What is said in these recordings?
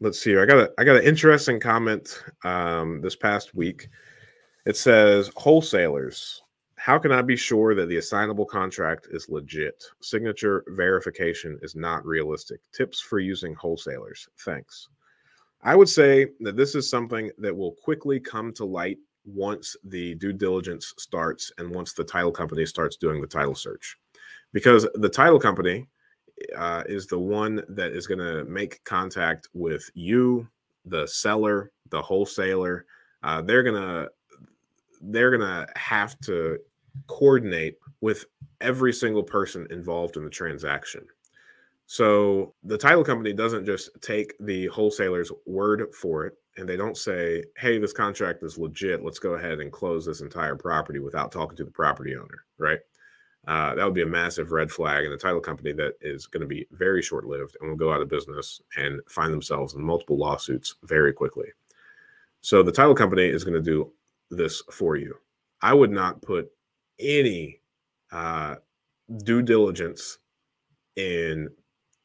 let's see here. I got a I got an interesting comment um, this past week. It says wholesalers. How can I be sure that the assignable contract is legit? Signature verification is not realistic. Tips for using wholesalers. Thanks. I would say that this is something that will quickly come to light once the due diligence starts and once the title company starts doing the title search. Because the title company uh, is the one that is going to make contact with you, the seller, the wholesaler. Uh, they're gonna they're gonna have to coordinate with every single person involved in the transaction. So the title company doesn't just take the wholesaler's word for it and they don't say, hey, this contract is legit. Let's go ahead and close this entire property without talking to the property owner, right? Uh, that would be a massive red flag in a title company that is going to be very short lived and will go out of business and find themselves in multiple lawsuits very quickly. So the title company is going to do this for you. I would not put any uh, due diligence in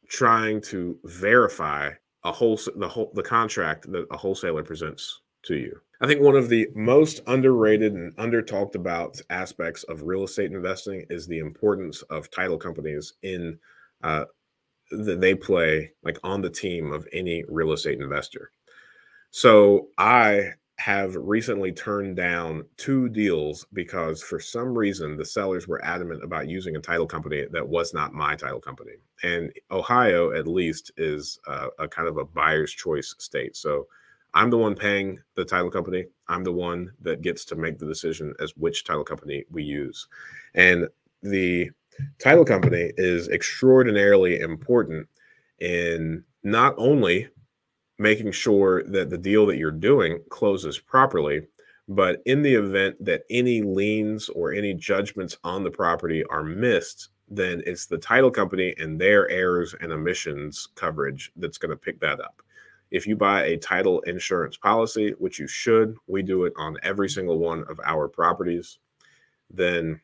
trying to verify a whole the whole the contract that a wholesaler presents to you. I think one of the most underrated and under talked about aspects of real estate investing is the importance of title companies in uh, that they play like on the team of any real estate investor. So I have recently turned down two deals because for some reason the sellers were adamant about using a title company that was not my title company. And Ohio, at least, is uh, a kind of a buyer's choice state. So I'm the one paying the title company. I'm the one that gets to make the decision as which title company we use. And the title company is extraordinarily important in not only making sure that the deal that you're doing closes properly. But in the event that any liens or any judgments on the property are missed, then it's the title company and their errors and omissions coverage that's going to pick that up. If you buy a title insurance policy, which you should, we do it on every single one of our properties, then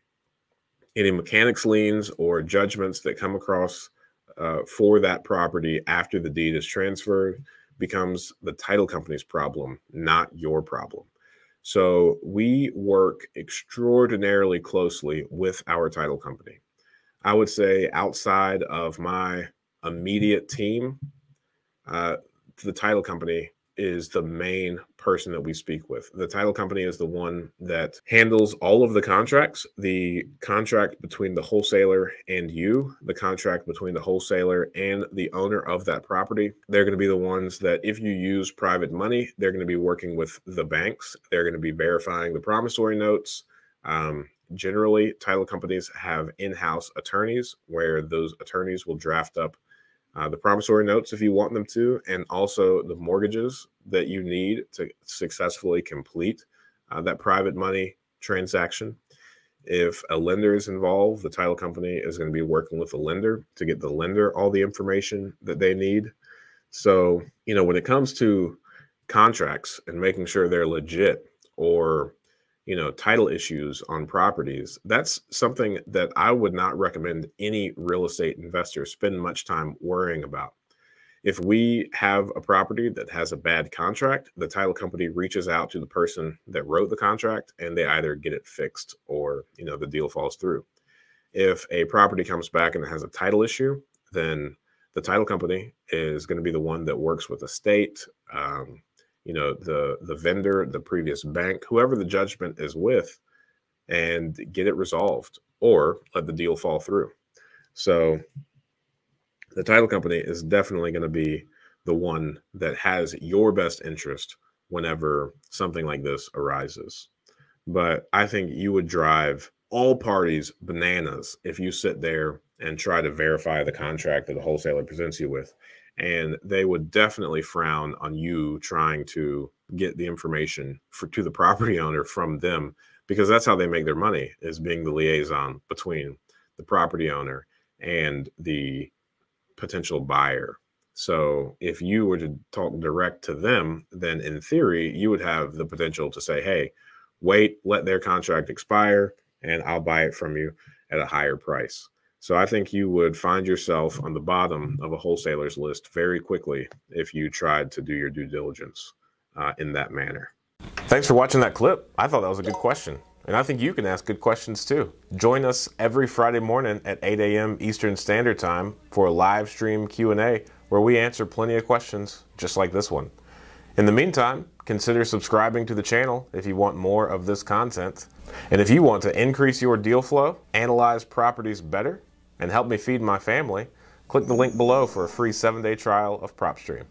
any mechanics liens or judgments that come across uh, for that property after the deed is transferred, becomes the title company's problem, not your problem. So we work extraordinarily closely with our title company. I would say outside of my immediate team, uh, the title company is the main person that we speak with. The title company is the one that handles all of the contracts, the contract between the wholesaler and you, the contract between the wholesaler and the owner of that property. They're going to be the ones that, if you use private money, they're going to be working with the banks. They're going to be verifying the promissory notes. Um, generally, title companies have in house attorneys where those attorneys will draft up uh, the promissory notes if you want them to, and also the mortgages that you need to successfully complete uh, that private money transaction. If a lender is involved, the title company is going to be working with the lender to get the lender all the information that they need. So, you know, when it comes to contracts and making sure they're legit or you know title issues on properties that's something that i would not recommend any real estate investor spend much time worrying about. If we have a property that has a bad contract the title company reaches out to the person that wrote the contract and they either get it fixed or you know the deal falls through. If a property comes back and it has a title issue then the title company is going to be the one that works with the state um, you know the the vendor the previous bank whoever the judgment is with and get it resolved or let the deal fall through. So the title company is definitely going to be the one that has your best interest whenever something like this arises. But i think you would drive all parties bananas if you sit there and try to verify the contract that the wholesaler presents you with and they would definitely frown on you trying to get the information for to the property owner from them because that's how they make their money is being the liaison between the property owner and the potential buyer. So if you were to talk direct to them then in theory you would have the potential to say hey wait let their contract expire and i'll buy it from you at a higher price So I think you would find yourself on the bottom of a wholesaler's list very quickly if you tried to do your due diligence uh, in that manner. Thanks for watching that clip. I thought that was a good question. And I think you can ask good questions too. Join us every Friday morning at 8 a.m. Eastern Standard Time for a live stream Q&A where we answer plenty of questions just like this one. In the meantime, consider subscribing to the channel if you want more of this content. And if you want to increase your deal flow, analyze properties better, and help me feed my family, click the link below for a free seven-day trial of PropStream.